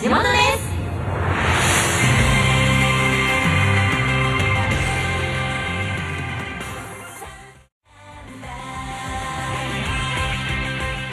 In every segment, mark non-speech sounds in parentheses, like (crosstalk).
地元です。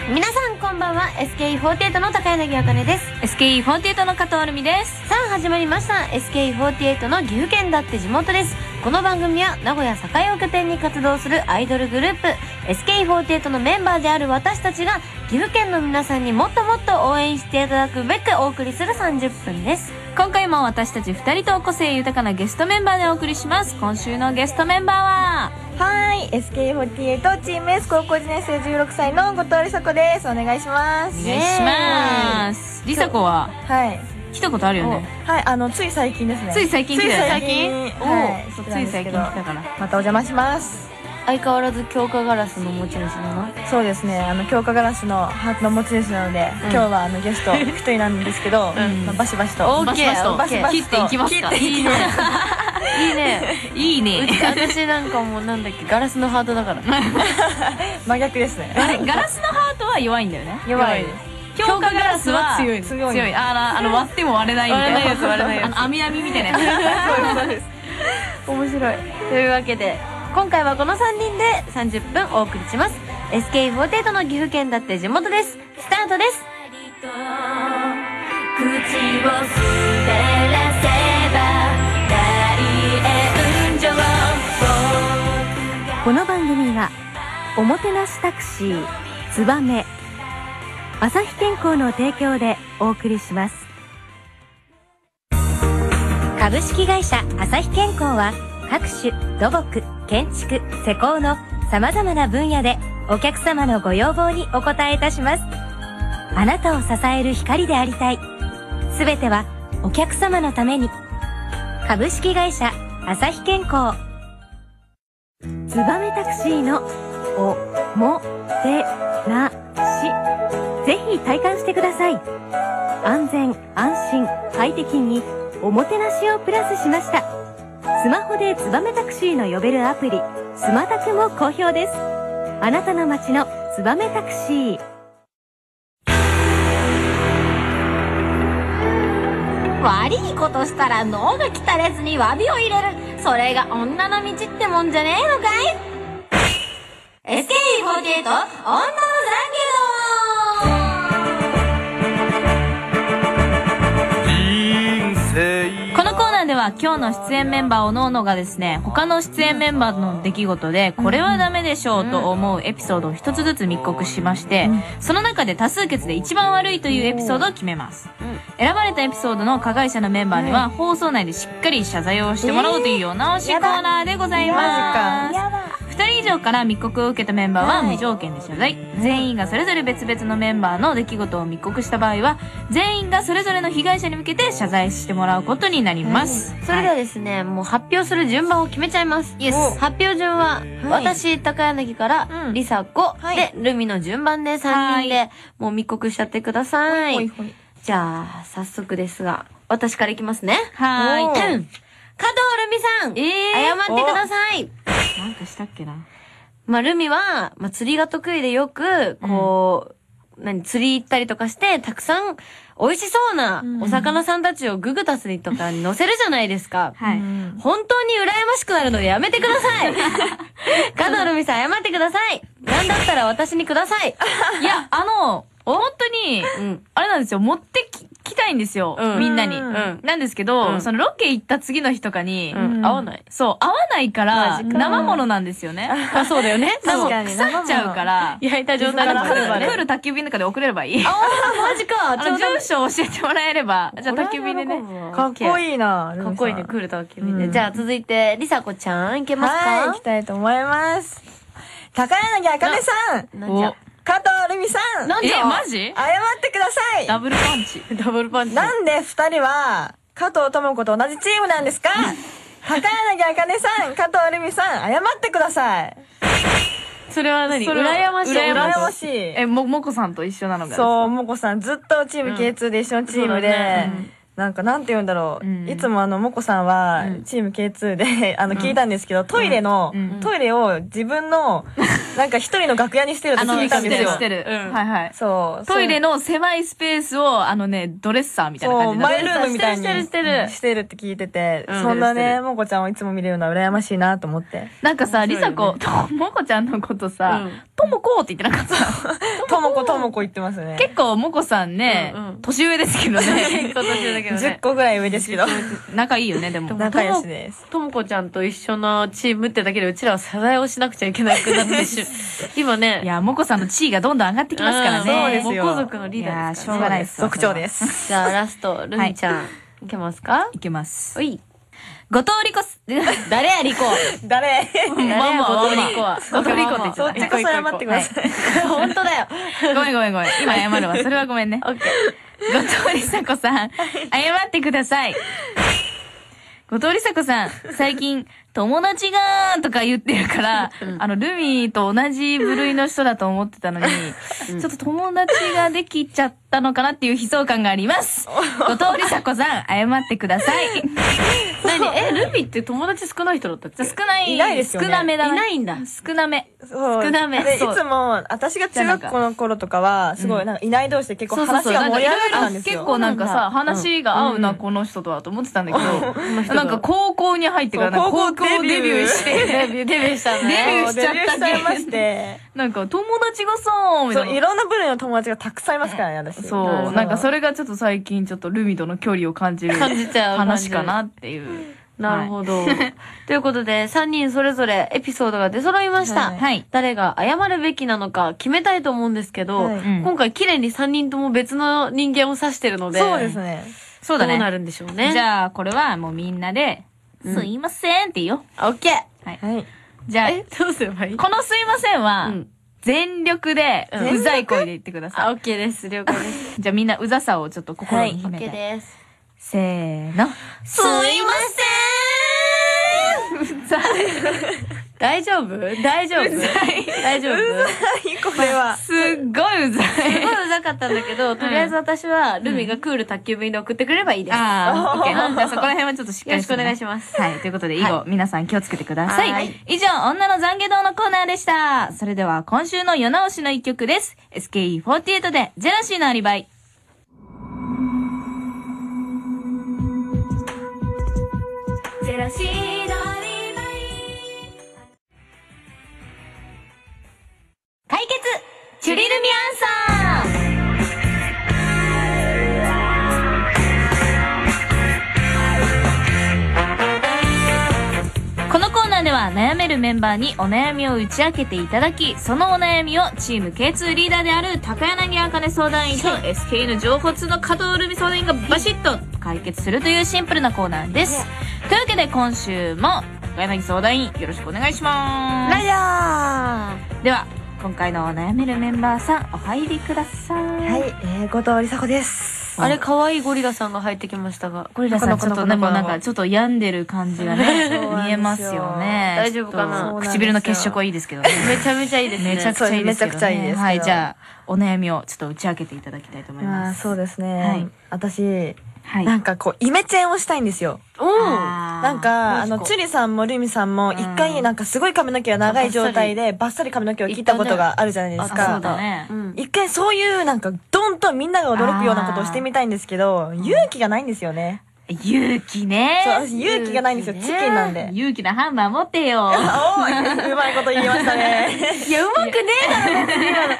皆さんこんばんは。SKE48 の高柳あかねです SKE48 の加藤るみです。さあ始まりました。SKE48 の岐阜県だって地元ですこの番組は名古屋栄を拠点に活動するアイドルグループ SKE48 のメンバーである私たちが岐阜県の皆さんにもっともっと応援していただくべくお送りする30分です今回も私たち二人と個性豊かなゲストメンバーでお送りします。今週のゲストメンバーは、はい、SK48 チーム S 高校1年生16歳の後藤梨紗子です。お願いします。お願いします。りさこは？はい。来たことあるよね。はい、あの、つい最近ですね。つい最近来たよねつい最近おはい、つい最近来たから。またお邪魔します。相変わらず強化ガラスの持ち主なの？そうですね、あの、強化ガラスのハートの持ち主なので、今日はあの、ゲスト (laughs) 一人なんですけど、まあバシバシと。オーケーバシバシと切っていきますかいいねいいね (laughs) いいね。私なんかもうなんだっけガラスのハートだから (laughs) 真逆ですね。ガラスのハートは弱いんだよね。弱いです。強化ガラスは強い強い強い。あの、あの割っても割れないみたいな。割れないやつ割れないやつあの、(laughs) 網網みたいなやそうです。面白い。というわけで今回はこの3人で30分お送りします SK48 の岐阜県だって地元ですスタートです口を滑らせば大炎上この番組はおもてなしタクシーツバメ朝日健康の提供でお送りします。株式会社朝日健康は各種土木建築施工の様々な分野でお客様のご要望にお応えいたします。あなたを支える光でありたい。すべてはお客様のために。株式会社朝日健康。ツバメタクシーのおもてな。ぜひ体感してください。安全安心快適におもてなしをプラスしました。スマホでツバメタクシーの呼べるアプリスマタクも好評です。あなたの街のツバメタクシー。悪いことしたら脳が汚れずに詫びを入れる。それが女の道ってもんじゃねえのかい ?SK48 女のは今日の出演メンバーおのおのがですね、他の出演メンバーの出来事で、これはダメでしょうと思うエピソードを一つずつ密告しまして、その中で多数決で一番悪いというエピソードを決めます。選ばれたエピソードの加害者のメンバーには、放送内でしっかり謝罪をしてもらおうというような推しコーナーでございます。上から密告を受けたメンバーは無条件で謝罪。全員がそれぞれ別々のメンバーの出来事を密告した場合は、全員がそれぞれの被害者に向けて謝罪してもらうことになります。それではですね、もう発表する順番を決めちゃいます。イエス発表順は、私、高柳から、うんりさこ、はいで、ルミの順番で3人で、もう密告しちゃってください。ほいほいじゃあ、早速ですが、私からいきますね。はーい。おー加藤ルミさん、え謝ってください。なんかしたっけな。まあ、ルミは、まあ、釣りが得意でよく、こう、何、釣り行ったりとかして、たくさん美味しそうなお魚さんたちをググタスにとかに乗せるじゃないですか。はい。うん本当に羨ましくなるのでやめてください加藤ルミさん謝ってくださいなんだったら私にください (laughs) いや、あの、本当に、うん。あれなんですよ、持ってき、きたいんですよ。うんみんなに。んなんですけど、うんそのロケ行った次の日とかに、うん。合わない。そう、合わないから、マジか生物なんですよね。あ、そうだよね。(laughs) 確かに腐っちゃうから、焼いた状あ態だの、からねプール、プール宅急便とかで送れればいい。あー、マジか。(laughs) あの、住所を教えてもらえれば、じゃあ宅急便でね。かっこいいいなかっこいいね、クール宅急便で。うんじゃあ続いて、りさこちゃん、いけますか？はい、行きたいと思います。高柳あかねさんなんじゃ。加藤ルミさんなんじゃえ、マジ？謝ってくださいダブルパンチ。(laughs) ダブルパンチ。なんで二人は、加藤智子と同じチームなんですか？(laughs) 高柳あかねさん、加藤ルミさん、謝ってください。それは何？それは羨ましい。羨羨まましい。え、も、もこさんと一緒なのが。そう、もこさんずっとチーム K2 で一緒のチームそうだでね、なんかなんて言うんだろう。うんいつもあの、もこさんはうんチーム K2 で、(laughs) あの、聞いたんですけど、トイレのうん、トイレを自分の (laughs) なんか一人の楽屋にしてるって聞いたんですよ。してる、うんはいはい。そう。トイレのの狭いスペースを、あのね、ドレッサーみたいな感じになってマイルームみたいにしてるしてるしてるしてるって聞いてて、うんそんなね、もこちゃんをいつも見れるのは羨ましいなと思って。なんかさ、りさこ、ともこちゃんのことさうん、ともこって言ってなかった？ともこともこ言ってますね。結構もこさんね年上ですけどね。(laughs) 今年だけど10ね。個ぐらい上ですけど。仲いいよね、でも。仲良しです。ともこちゃんと一緒のチームってだけでうちらは謝罪をしなくちゃいけなくなってし (laughs) 今ね。いや、もこさんの地位がどんどん上がってきますからうんね。そうですよ。もこ族のリーダーですから。いやーしょうがないです。族長です。じゃあラスト、ルミちゃん、い。けますか？いけます。お。い。後藤リコス、誰や、リコ。誰？誰や、まあまあ後藤リコは。後藤リコって言っちゃったそっちこそ謝ってください。本当だよ。ごめん。ごめんごめん。今謝るわ。それはごめん。ね。オッケ後藤梨紗子さん、謝ってください。後藤梨紗子さん、最近、友達がーとか言ってるから、あの、ルミと同じ部類の人だと思ってたのに、ちょっと友達ができちゃったのかなっていう悲壮感があります。(laughs) 後藤梨紗子さん、謝ってください。ー。(laughs) 何？え、ルミって友達少ない人だったっけ？少ない、いないですよね少なめだね。いないんだ少なめ。少なめでいつも、私が中学校の頃とかは、すごい、なんかいない同士で結構話が盛り上がってたなんですよ。結構なんかさ、うん話が合うな、うんこの人とはと思ってたんだけど、なんか高校に入ってから、高校デビューして、デビュー、し (laughs) たデビューね。しちゃったデビューしちゃいまして。なんか友達がさ、みたそう、いいな。ろんな部類の友達がたくさんいますからね、私。そう、なんかそれがちょっと最近ちょっとルミとの距離を感じる感じちゃう話かなっていう。なるほど。(laughs) ということで、3人それぞれエピソードが出揃いました。はいはい。誰が謝るべきなのか決めたいと思うんですけど、今回綺麗に3人とも別の人間を指してるので、そうですね。そうだね。どうなるんでしょうね。じゃあ、これはもうみんなで、うんすいませんって言おう。あ、オッケーはい。じゃあ、え、どうすればいい？このすいませんは、うん全力で、うざい声で言ってくだあ、さオッケーです。了解です。い。(laughs) じゃあみんなうざさをちょっと心に秘オッケーめて。です。せーの。すいませんうざい。大丈夫？大丈夫？大丈夫？これは。すっごいうざい。すごいうざかったんだけど、とりあえず私は、ルミがクール宅急便で送ってくれればいいです。ああ、(laughs) オッケー。(laughs) じゃあそこら辺はちょっとしっかりよろしくお願いしします。はい。ということで、以後、皆さん気をつけてください。はい以上、女の懺悔堂のコーナーでした。それでは、今週の世直しの一曲です。SKE48 で、ジェラシーのアリバイ。ジェラシーのアリバイ。解決チュリルミアンサーでは悩めるメンバーにお悩みを打ち明けていただき、そのお悩みをチーム K2 リーダーである高柳あかね相談員と SK の情報通の加藤るみ相談員がバシッと解決するというシンプルなコーナーです。というわけで今週も高柳相談員よろしくお願いします。ライダでは、今回の悩めるメンバーさん、お入りください。ーはい、えー、後藤梨紗子です。あれ、可愛いゴリラさんが入ってきましたが。ゴリラさんちょっとね、もうなんかちちょっと病んでる感じがね見えますよね。大丈夫かな？唇の血色はいいですけどね。めちゃめちゃいいですね。めちゃくちゃいいですけどね。めちゃくちゃいいですはい、じゃあ、お悩みをちょっと打ち明けていただきたいと思いまあ、ます。そうですね。はい私、はい。なんかこう、イメチェンをしたいんですよ。うん。なんか、あの、チュリさんもルミさんも、一うん回、なんかすごい髪の毛が長い状態で、バッサリ髪の毛を切ったことがあるじゃないですあそうか。一回そういう、なんか、ドンとみんなが驚くようなことをしてみたいんですけど、勇気がないんですよね。勇気ね。そう、私勇気がないんですよ。チキンなんで。勇気なハンマー持ってよ。あ (laughs) おい、うまいこと言いましたね。(laughs) いや、うまくねえだろ。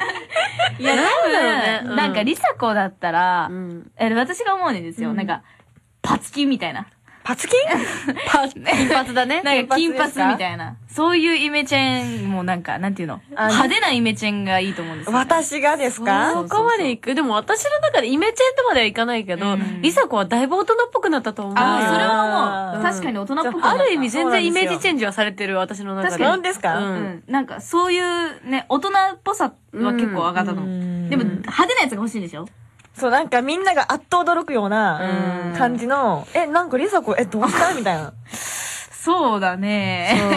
いや、なんだろうね多分、うんなんか、リサ子だったらう、ん。え私が思うにですよ、なんか、パツキンみたいな。パツキン？(laughs) パ、金髪だね。なんか？金髪みたいな。そういうイメチェンもなんか、なんていうの？あ派手なイメチェンがいいと思うんですよ。私がですか？そこまで行くでも私の中でイメチェンとまではいかないけど、うんリサ子はだいぶ大人っぽくなったと思うよ。あーそれは思う。うん確かに大人っぽくなった。ある意味全然イメージチェンジはされてる私の中で。確かに何ですか？ううんん。なんか、そういうね、大人っぽさは結構上がったと思う。うんでも、派手なやつが欲しいんでしょ？そう、なんかみんながあっと驚くよううなん感じの、え、なんかリサ子、え、どうした？みたいな。そうだね。そう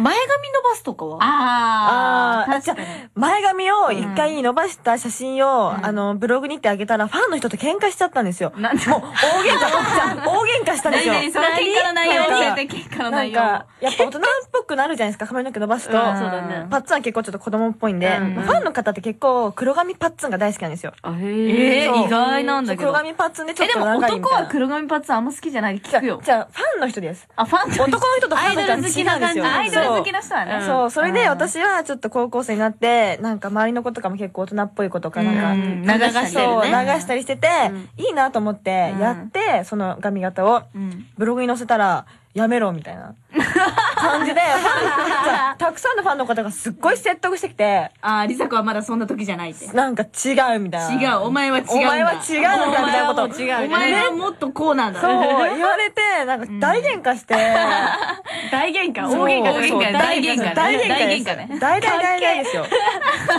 前髪伸ばすとかは？あー、あー確かに。前髪を一回伸ばした写真を、うんあの、ブログにってあげたら、ファンの人と喧嘩しちゃったんですよ。なんでもう、大喧嘩、大喧嘩したんですよ。何々その喧嘩の内容を教えて、喧嘩のなん内容を。か、やっぱ大人っぽくなるじゃないですか、髪の毛伸ばすと。う (laughs) んそうだねパッツンは結構ちょっと子供っぽいんで、うんファンの方って結構黒髪パッツンが大好きなんですよ。あ、へえ意外なんだけど黒髪パッツンでちょえ、っとでも長いみたいな。男は黒髪パッツンあんま好きじゃない？聞くよ。じゃあ、ファンの人です。あ、ファン男のァンの人は違うんですよ。アイドル好きの人はね。そう、それでうん。私はちょっと高校生になって、なんか周りの子とかも結構大人っぽい子とかなんか、うん。流したり流ね。したりしてて、いいなと思ってうん。やって、その髪型をうん。ブログに載せたら、やめろみたいな感じで、(laughs) くさんのファンの方がすっごい説得してきて、あー、リサ子はまだそんな時じゃないって。なんか違うみたいな。違う、お前は違うんだ。お前は違うんだみたいなこと。お前は違う。お前はもっとこうなんだ。そう、言われて、なんか大喧嘩して、大喧嘩、大喧嘩、大喧嘩大喧嘩。大喧嘩大。喧嘩ね大大大大ですよ。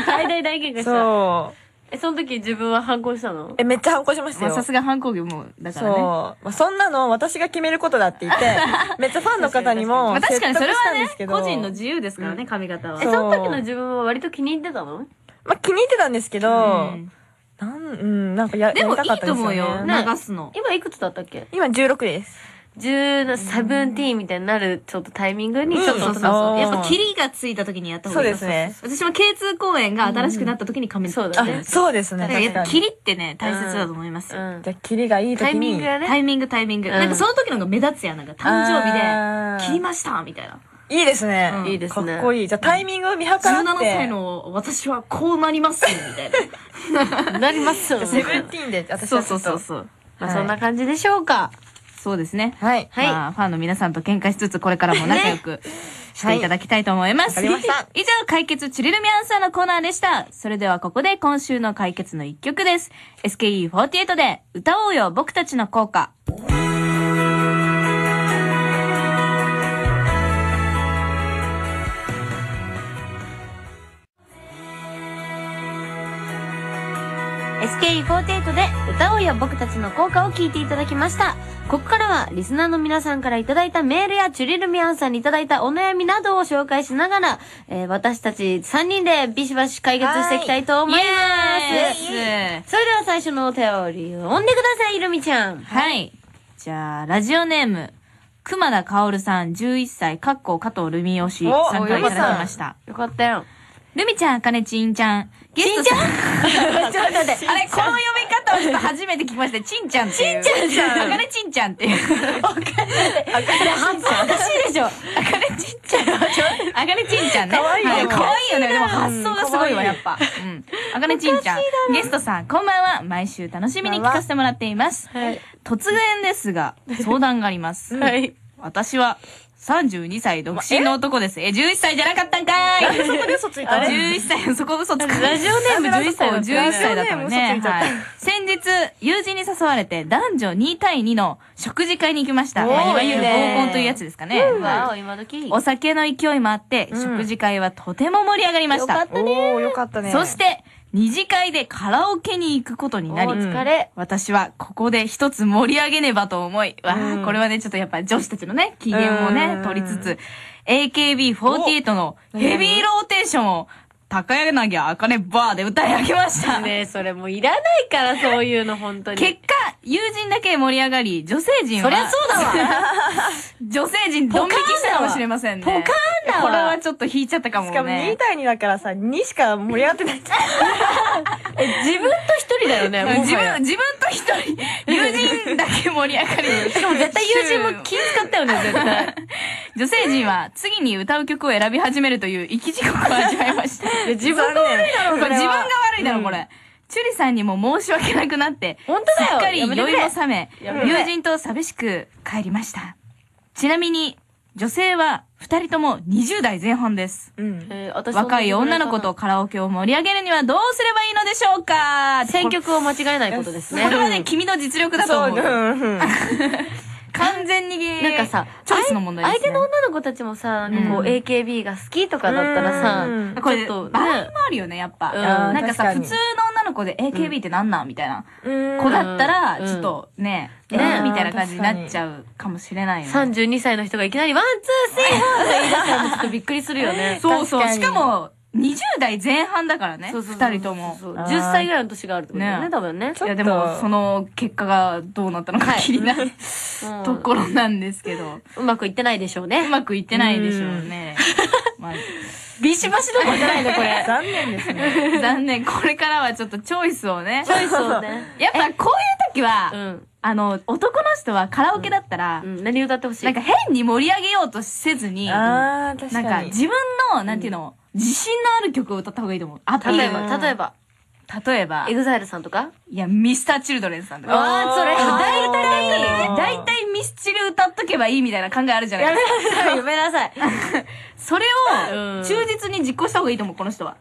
大大大喧嘩した。そう。え、その時自分は反抗したの？え、めっちゃ反抗しましたよ。まあさすが反抗期も、だからね。そう。まあ、そんなの私が決めることだって言って、(laughs) めっちゃファンの方にもまあ確かにそれはね説得したんです、けど。個人の自由ですからね、髪型はえ、。そうその時の自分は割と気に入ってたの？まあ、気に入ってたんですけど、うんなん、うん、なんかや、でもいりたかったです思うよ、ね。流すの。今いくつだったっけ？今16です。十のセブンティーンみたいになるちょっとタイミングにうんちょっとそうそうそう。やっぱ、キリがついた時にやった方がいい。そうですね私も K2 公演が新しくなった時に髪あそうだね、そうですね。だから確かに。キリってね、大切だと思いますよ。うんじゃあ、キリがいい時に。タイミングがね。タイミング、タイミング。んなんかその時のが目立つやん。なんか誕生日で、切りましたみたいな。いいですね。うんいいですねかっこいい。じゃあ、タイミングを見計らって。17歳の私はこうなりますみたいな。(laughs) なりますよ。セブンティーンで、私そうはちょっとそうそうそう。まあそんな感じでしょうか。そうですね。はい。はいまあ、ファンの皆さんと喧嘩しつつ、これからも仲良くしていただきたいと思います。わかりました以上、解決チュリルミアンサーのコーナーでした。それではここで今週の解決の一曲です。SKE48 で、歌おうよ僕たちの効果。SKE48 で歌おうよ僕たちの効果を聞いていただきました。ここからはリスナーの皆さんからいただいたメールやチュリルミアンさんにいただいたお悩みなどを紹介しながら、えー私たち3人でビシバシ解決していきたいと思います。それでは最初のお便りを読んでください、イルミちゃん。はい。じゃあ、ラジオネーム、熊田薫さん、11歳、かっこ加藤ルミ推しおさんからいただきました。よかったよ。ルミちゃん、あかねちんちゃん。ゲストさん。ち (laughs) ょっと待って。(laughs) あれ、この読み方をちょっと初めて聞きました。ちんちゃんっていう。ちんちゃん。あかねちんちゃんっていう。おかしいでしょ。あかねちんちゃん。あかねちんちゃんね。かわいいよはかわいいよね。でも発想がすごいわ、やっぱ。うん。あかねちんちゃん。ゲストさん、こんばんは。毎週楽しみに聞かせてもらっています。はい。突然ですが、(laughs) 相談があります。はい。私は、32歳独身の男です。え、11歳じゃなかったんかーいそこで嘘ついたの？11歳、そこ嘘つく。ラジオネーム11歳だった11歳だったのラジオネーム嘘つい。ちゃったねはい。先日、友人に誘われて男女2対2の食事会に行きました。いわゆる合コンというやつですかね。わお、はい今時。お酒の勢いもあって、うん食事会はとても盛り上がりました。よかったおー、よかったね。そし、て、二次会でカラオケに行くことになり、お疲れ。私はここで一つ盛り上げねばと思い、わうんあ、これはね、ちょっとやっぱ女子たちのね、機嫌もねう、ん取りつつ、AKB48 のヘビーローテーションを、高柳あかねバーで歌い上げました。ねえ、それもういらないから、そういうの、本当に。結果、友人だけ盛り上がり、女性陣は、そりゃそうだわ。(laughs) 女性陣ドン引きしたかもしれませんね。ポカーンだわこれはちょっと引いちゃったかもしかも2ね。対2だからさ、2しか盛り上がってない。(laughs) え、自分と一人だよね、も自はや分、自分と一人、友人だけ盛り上がり。しかも絶対友人も気使ったよね、絶対。(laughs) 女性陣は次に歌う曲を選び始めるという生き地獄を味わいました。(laughs) 自分が悪いだろこれ自分が悪いだろ、これ。チュリさんにも申し訳なくなって、本当だよすっかり酔いも覚め、友人と寂しく帰りました。ちなみに、女性は二人とも20代前半です。うん。えー私若い女の子とカラオケを盛り上げるにはどうすればいいのでしょうか選曲を間違えないことですね。これはね、君の実力だと思う。うん、うん。(laughs) (laughs) 完全に、なんかさ、スの問題ですね。相手の女の子たちもさ、なんかこううん AKB が好きとかだったらさうん、これ、ちょっと場合もね、あるよね、やっぱ。うん。なん。かさ、確かに普通の女の子で AKB ってなんなんみたいな。うん。子だったら、うん。ちょっとね、ね。えみたいな感じになっちゃうかもしれないよね。32歳の人がいきなりワン、ツー、スリー、フォーとか言い出したらちょっとびっくりするよね。そうそう。確かに。しかも、20代前半だからね。そうそうそう二人とも。そうあー10歳ぐらいの年があるってことだよね、ね多分ね。いやでも、その結果がどうなったのか気になるうんところなんですけど、うまくいってないでしょううね。まくいってないでしょうね。まあ、ビシバシどころじゃないね、これ。(laughs) 残念ですね。(laughs) 残念。これからはちょっとチョイスをね。チョイスをね。(laughs) やっぱこういう時は、うん。あの、男の人はカラオケだったら、うん。何歌ってほしい？なんか変に盛り上げようとせずに、なあー、確かに。んか自分の、なんていうの、自信のある曲を歌った方がいいと思う。あ、例えうんば、例えば、例えばエ、グザイルさんとか？いや、ミスターチルドレンさんとか。あーそれ大体、大体ミスチル歌っとけばいいみたいな考えあるじゃないですか。(laughs) やめなさい。(laughs) それうんを忠実に実行した方がいいと思う、この人は。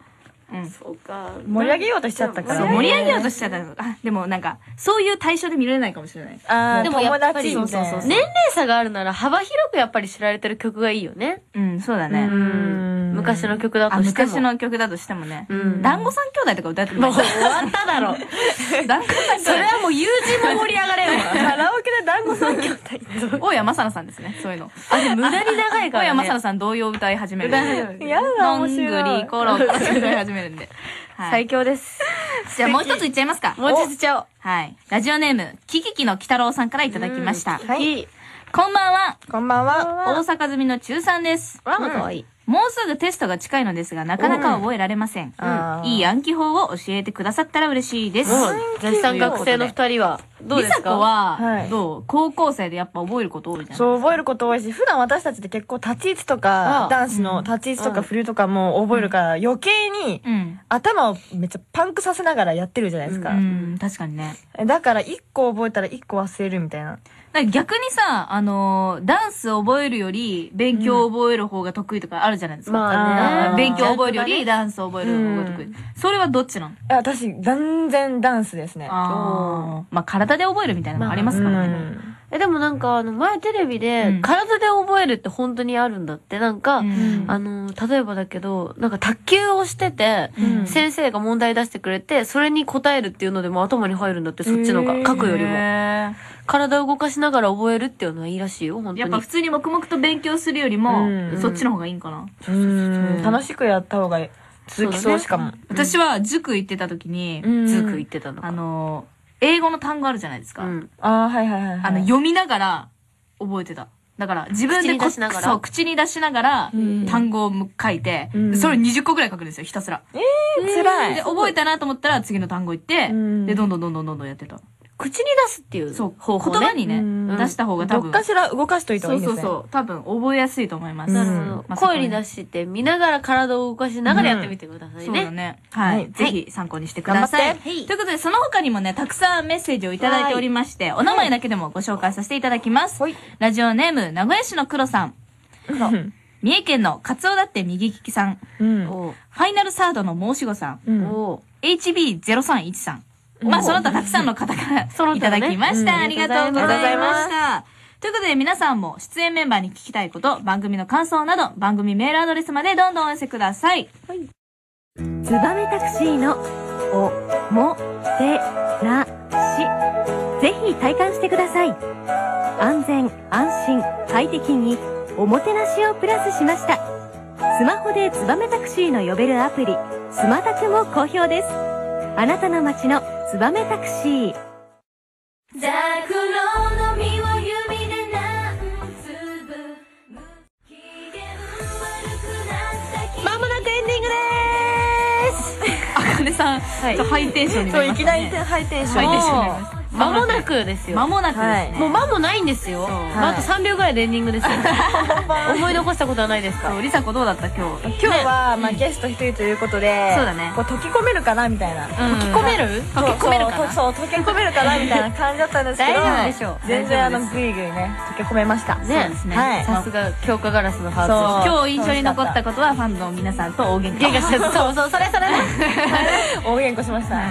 うん。そうか。盛り上げようとしちゃったからそうね。盛り上げようとしちゃったの。あ、でもなんか、そういう対象で見れないかもしれない。あー、でもや友っぱ。そうそうそう年齢差があるなら幅広くやっぱり知られてる曲がいいよね。うん、そうだうね。ん昔の曲だあ、としても。昔の曲だとしてもね。うん団子三兄弟とか歌ってももう終わっただろ。(laughs) 団子三兄弟。それはもう友人も盛り上がれるわ。カラオケで団子三兄弟。大山正奈さんですね、そういうの。あ、でも無駄に長いからね。大山正奈さん同様歌い始める。やだ、どんぐ面白い。りころって歌い始めるんで。はい。最強です。じゃあもう一ついっちゃいますか。もう一つちゃおう。はい。ラジオネーム、キキキの鬼太郎さんからいただきました。はいいい。こんばんは。こんばんは。大阪済みの中3です。わあ、かわいい。もうすぐテストが近いのですが、なかなか覚えられません。いい暗記法を教えてくださったら嬉しいです。絶賛学生の二人は、どうですか？こは、はいどう？高校生でやっぱ覚えること多いじゃん。そう、覚えること多いし、普段私たちって結構立ち位置とあかあ、ダンスの立ち位置とか振りとかも覚えるから、余計にうん。頭をめっちゃパンクさせながらやってるじゃないですか。うん、確かにね。だから一個覚えたら一個忘れるみたいな。逆にさ、あのーダンス覚えるより、勉強を覚える方が得意とかあるじゃないですか。まあね。勉強覚えるより、逆ダンス覚える方が得意う。それはどっちなの私、断然ダンスですね。ああ。まあ、体で覚えるみたいなのもありますからね。うんえ、でもなんか、あの、前テレビうでん、体で覚えるって本当にあるんだって。なんか、うんあの、例えばだけど、なんか卓球をしてて、うん先生が問題出してくれて、それに答えるっていうのでも頭に入るんだって、そっちのが。書くよりも。へ体を動かしながら覚えるっていうのはいいらしいよ、本当に。ーやっぱ普通に黙々と勉強するよりも、うんそっちの方がいいんかな。うん楽しくやった方が続きそうしかも。私は塾行ってた時に、うんズーク言ってたのか。あのー英語の単語あるじゃないですか。うん。ああ、はいはいはいはい。あの、読みながら覚えてた。だから、自分でこ口に出しながらそう、口に出しながらん、単語を書いて、うんそれ20個ぐらい書くんですよ、ひたすら。辛いで、。覚えたなと思ったら次の単語言って、うんで、どんどんどんどんどんどんやってた。口に出すっていうそう、方法ね。言葉にね、うん出した方が多分。どっかしら動かしといたそ方がいいんですね。うそうそう。多分、覚えやすいと思います。なるほうんど。まあ声に出して見ながら体を動かしながらやってみてくださいそうだね。ね。はい。はいぜひ参考にしてください。はいということで、その他にもね、たくさんメッセージをいただいておりまして、お名前だけでもご紹介させていただきます。はいラジオネーム、名古屋市の黒さん。うん三重県のカツオだって右利きさん。うん。ファイナルサードの申し子さん。うんおう HB031 さん。まあ、その他たくさんの方からいただきました。うん。ありがとうございました。ということで皆さんも出演メンバーに聞きたいこと、番組の感想など、番組メールアドレスまでどんどんお寄せください。ツバメタクシーのおもてなし。ぜひ体感してください。安全安心快適におもてなしをプラスしました。スマホでツバメタクシーの呼べるアプリスマタクも好評です。あなたの街のツバメタクシーまもなくエンディングであかねさん、いちょっとハイテンションになそう、りましたね。いきなり。ハイテンションになりました。す。まもなくですよ。間もなくですね。はいもう間もないんですよ。まああと3秒ぐらいでエンディングですよ。(laughs) 思い残したことはないですかりさこどうだった？今日。今日は、まあ、ゲスト一人ということで、そうだねこう、溶き込めるかな？みたいな。うん聞き込める？溶け込めるかな？そう、溶け込めるかな？みたいな感じだったんですけど、大丈夫でしょう全然あの、大丈夫ぐいぐいね、溶け込めました。ねそうですねはい。さすが強化ガラスのハーツ。今日印象に残ったことはファンの皆さんと大喧嘩。(laughs) そうそう、それそれね。(laughs) 大喧嘩しました。は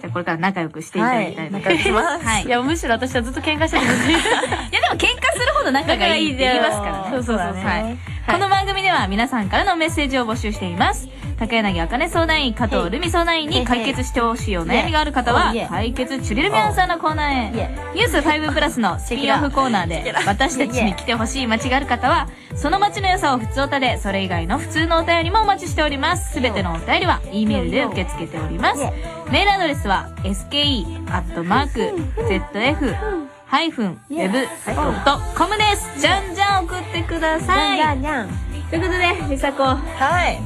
じゃあこれから仲良くしていただきたい。とい仲良くします。はい。いや、むしろ私はずっと喧嘩してるんですよ。(laughs) いやでも喧嘩するほど仲がいいって言いますからね。そうそうそうだねはい。この番組では皆さんからのメッセージを募集しています。高柳あかね相談員、加藤留美相談員に解決してほしいお悩みがある方は解決チュリルミアンサーのコーナーへ。ニュース5プラスのスピンオフコーナーで、私たちに来てほしい街がある方は、その街の良さを普通歌で、それ以外の普通のお便りもお待ちしております。すべてのお便りは、E メールで受け付けております。メールアドレスは、ske.zf-web.com です。じゃんじゃん送ってください。じゃんじゃん。ということで、りさこ、やはい。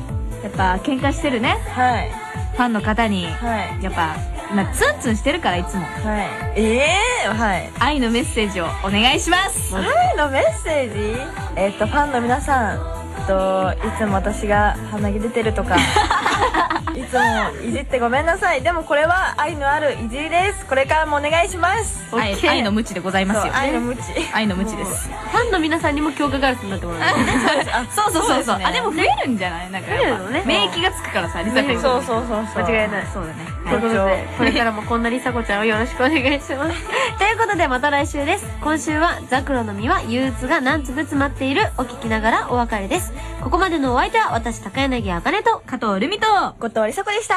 っぱ喧嘩してるね。はい。ファンの方に、はい。やっぱ、まあ、ツンツンしてるから、いつも。はい。ええー、はい。愛のメッセージをお願いします。愛のメッセージ？えっ、と、ファンの皆さん、えっと、いつも私が鼻毛出てるとか、(laughs) (laughs) いつもいじってごめんなさい。でもこれは愛のあるいじりです。これからもお願いします。愛愛の無知でございますよ。愛の無知。愛の無知です。ファンの皆さんにも強化ガラスになってもらう。(laughs) そうそうそうそう。そうですねあ、でも増えるんじゃない？なんか増えるのね免疫がつくからさ、リサペンそうそうそうそう。間違いない。そうだね。ということで、これからもこんなりさこちゃんをよろしくお願いします。(laughs) ということで、また来週です。今週は、ザクロの実は憂鬱が何粒詰まっているを聞きながらお別れです。ここまでのお相手は、私、高柳あかねと、加藤ルミと、後藤りさこでした。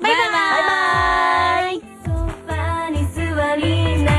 バイバイ。バイババイ